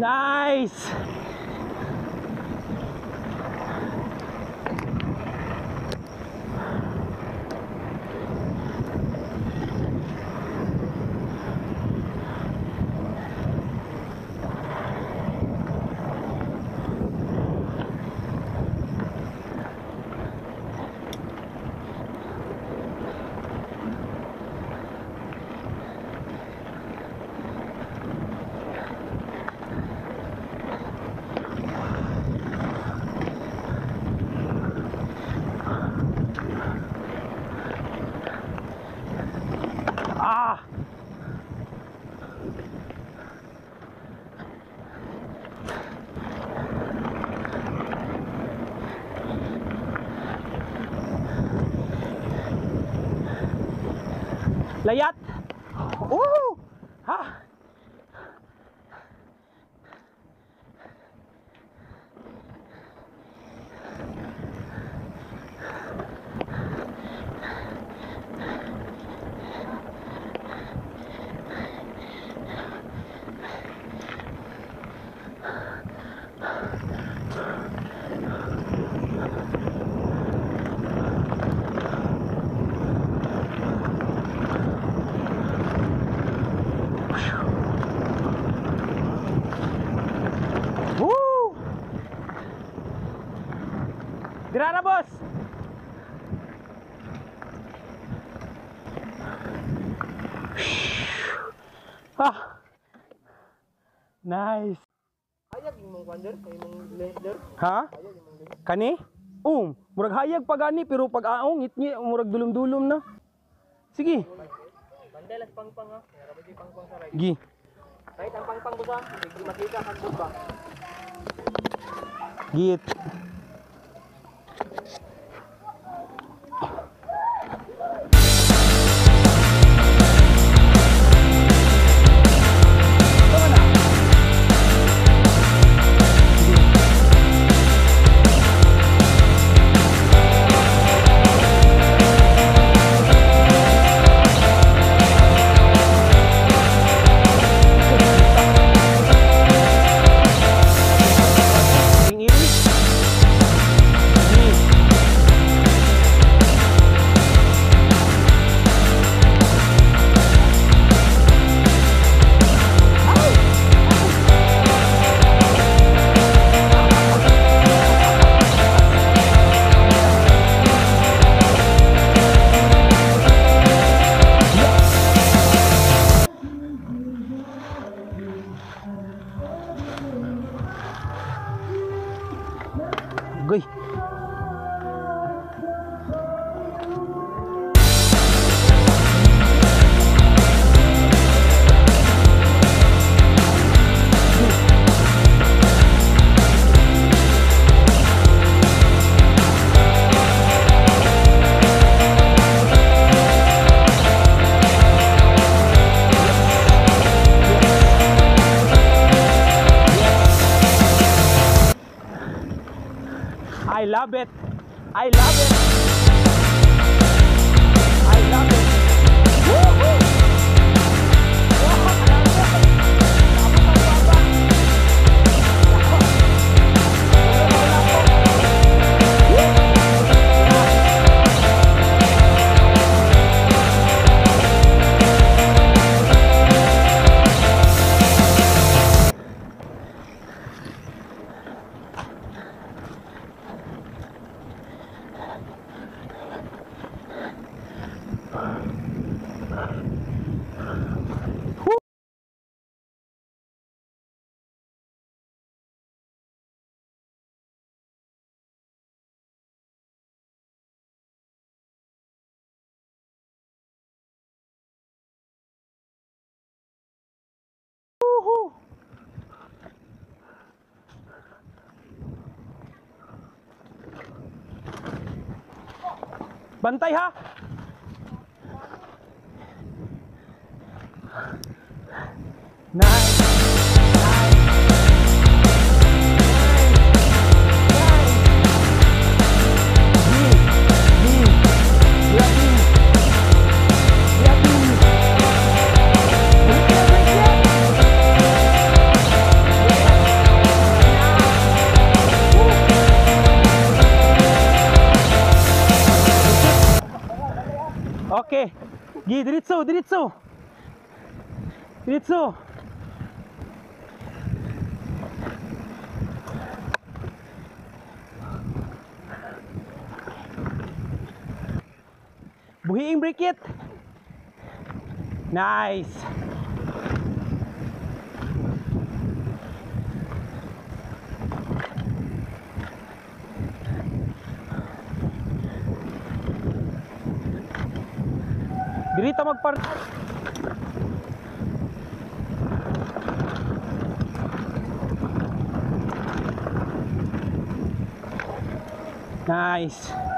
Nice! لا Dira na, boss! Ah! Nice! Hayag yung mong kwander, kay mong blender. Ha? Hayag yung mong blender. Kani? Um, murag hayag pa gani pero pag aong ngitngi murag dulom-dulom na. Sige, Bandelas pangpang ha. Ba di pangpang sa right? gi. Kahit ang pangpang ko sa, hindi makita kang ba. Git. गई। Love it. I love it. Woohoo! Bantay ha! Nice! Gi, diretso, diretso. Diretso. Buhiing brake. Nice. Dirito magpark. Nice.